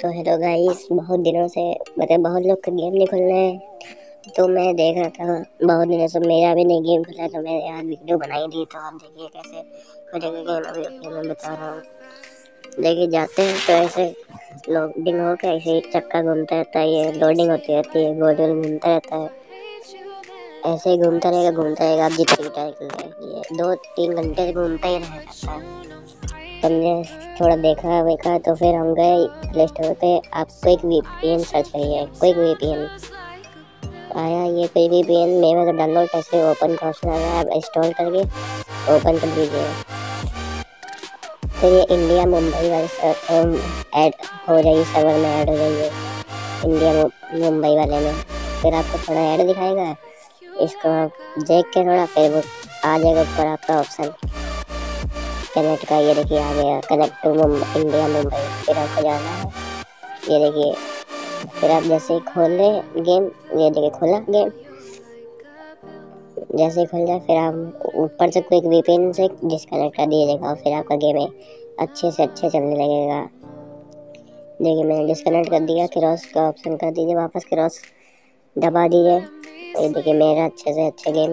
तो hello guys बहुत दिनों से मतलब बहुत लोग का गेम नहीं खुल रहे हैं। तो मैं देख रहा था, बहुत दिनों से मेरा भी नहीं गेम खुला तो मैंने यार वीडियो बनाई थी। तो आप देखिए कैसे खुलेगा गेम अभी अपने मैं बता रहा हूँ। देखिए जाते हैं तो ऐसे लोडिंग होकर ऐसे चक्का घूमता रहता है, ये लोडिंग होती रहती है गोल गोल घूमता रहता है। ऐसे ही घूमता रहेगा घूमता रहेगा आप जितनी टाइम ये दो तीन घंटे से घूमता ही रह रहता है। हमने थोड़ा देखा वेखा तो फिर हम गए प्ले स्टोर पे। आप क्विक वीपीएन सर्च करिए क्विक वीपीएन आया ये क्विक एन मेरे को डाउनलोड कैसे ओपन का ऑप्शन आ रहा है? आप इंस्टॉल करके ओपन कर दीजिए। फिर ये इंडिया मुंबई वाले ऐड हो जाएगी सर्वर में ऐड हो जाइए इंडिया मुंबई वाले में। फिर आपको थोड़ा ऐड दिखाएगा। इसको आप देख के थोड़ा फिर वो आ जाएगा ऊपर आपका ऑप्शन कनेक्ट का ये देखिए, आ गया। Connect to Mumbai India Mumbai फिर आपको जाना है। ये देखिए, फिर आप जैसे ही खोल लें गेम ये देखिए खोला गेम जैसे ही खुल जाए फिर आप ऊपर से क्विक वीपीएन से डिस्कनेक्ट कर दीजिएगा और फिर आपका गेम अच्छे से, अच्छे चलने लगेगा। देखिए, मैंने डिस्कनेक्ट कर दिया क्रॉस का ऑप्शन कर दीजिए, वापस क्रॉस दबा दीजिए। ये देखिए मेरा अच्छे से अच्छे गेम